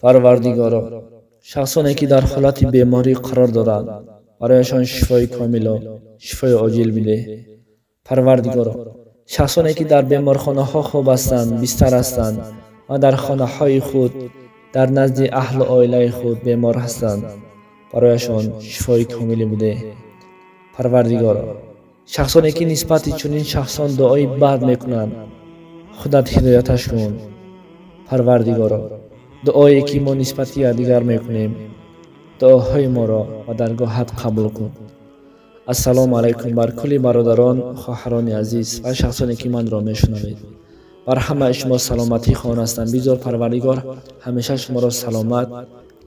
پروردگارا شخصانی که در حالت بیماری قرار دارند برایشان شفای کامل و شفای عاجل بده پروردگارا شخصانی که در بیمارخانه ها خوب هستند بیستر هستند و در خانه های خود در نزد اهل آیله خود بیمار هستند برایشان شفای کامل بده پروردگارا شخصانی که نسبت چنین شخصان دعای بعد می‌کنند خودت هدایتش کن. پروردگارا دعایی که ما نسبتی دیگر می‌کنیم. دعاهای ما را و درگاهت قبول کن. السلام علیکم بر کل برادران خواهران عزیز و شخصانی که من را میشنوید. بر همه شما سلامتی خوان هستم. بیزار پروردگار همیشه شما را سلامت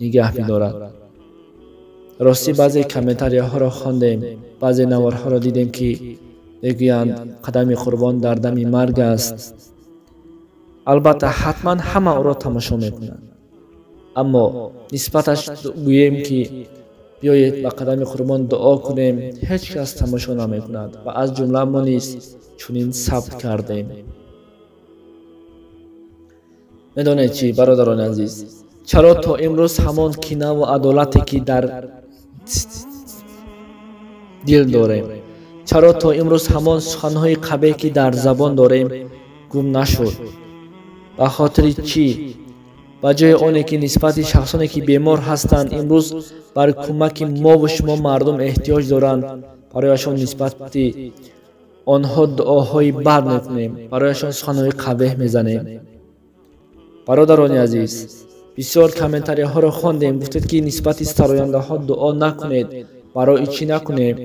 نگه بیدارد راستی بعضی کمنتریه ها را خواندیم. بعضی نوارها را دیدیم که بگویند قدم قربان در دم مرگ است. Албатта ҳатман ҳама ӯро тамошо мекунанд аммо нисбаташ гӯем ки биёед ба қадами қурбон дуо кунем ҳеҷ кас тамошо намекунад ва аз ҷумла мо низ чунин сабт кардем. Медонед чӣ бародарони азиз чаро то имрӯз ҳамон кинаву адолате ки дар дил дорем? Чаро то имрӯз ҳамон суханҳои қабеҳ ки дар забон дорем? Гум нашуд ба хотири чӣ ба ҷои оне ки нисбати шахсоне ки бемор ҳастанд имрӯз бар кӯмаки мову шумо мардум эҳтиёҷ доранд. Барояшон нисбати онҳо дуоҳои бад мекунем. Барояшон суханҳои қабеҳ мезанем. Бародарони азиз бисёр комментарияҳоро хондем. Гуфтед ки нисбати сарояндаҳо дуо накунед. Барои чӣ накунем?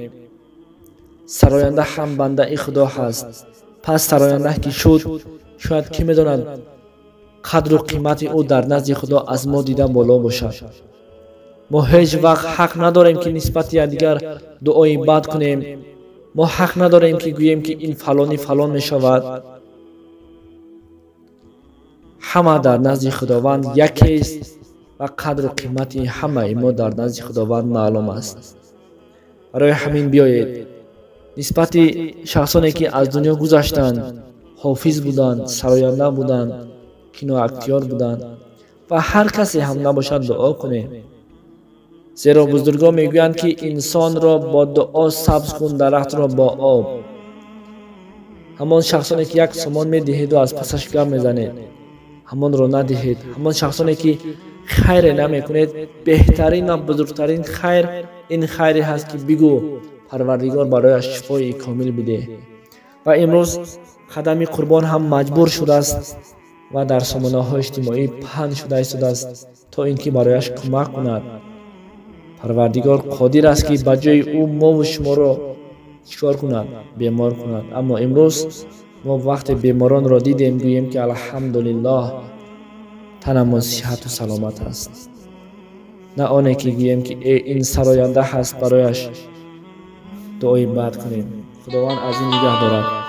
Сароянда ҳам бандаи худо ҳаст. Пас сароянда ки шуд шояд кӣ медонад قدر و قیمت او در نزد خدا از ما دیدن بالا باشد ما هیچ وقت حق نداریم که نسبت دیگر دعای بد کنیم ما حق نداریم که گوییم که این فلانی فلان می شود همه در نزد خداوند یکی است و قدر و قیمت همه ما در نزد خداوند معلوم است برای همین بیایید نسبت شخصانی که از دنیا گذشتند حافظ بودند سراینده بودند که نااختیار بودند و هر کسی هم نباشد دعا کنه. زیرا بزرگان می‌گویند که انسان را با دعا سبز کن درخت را با آب. همان شخصانی که یک سامان می‌دهید و از پسش گم می‌زنید همان را ندهید. همان شخصانی که خیر نمی‌کنید بهترین و بزرگترین خیر این خیری هست که بگو پروردگار برای شفای کامل بده. و امروز خدم قربان هم مجبور شده است. ва дар сомонаҳои иҷтимоӣ паҳн шуда истодааст то ин ки барояш кӯмак кунад парвардигор қодир аст ки ба ҷои ӯ мову шуморо чикор кунад бемор кунад аммо имрӯз мо вақте беморонро дидем гӯем ки алҳамдулиллоҳ танамон сиҳату саломат аст на оне ки гӯем ки э ин сароянда ҳаст барояш дуои бад кунем худованд аз ин нигаҳ дорад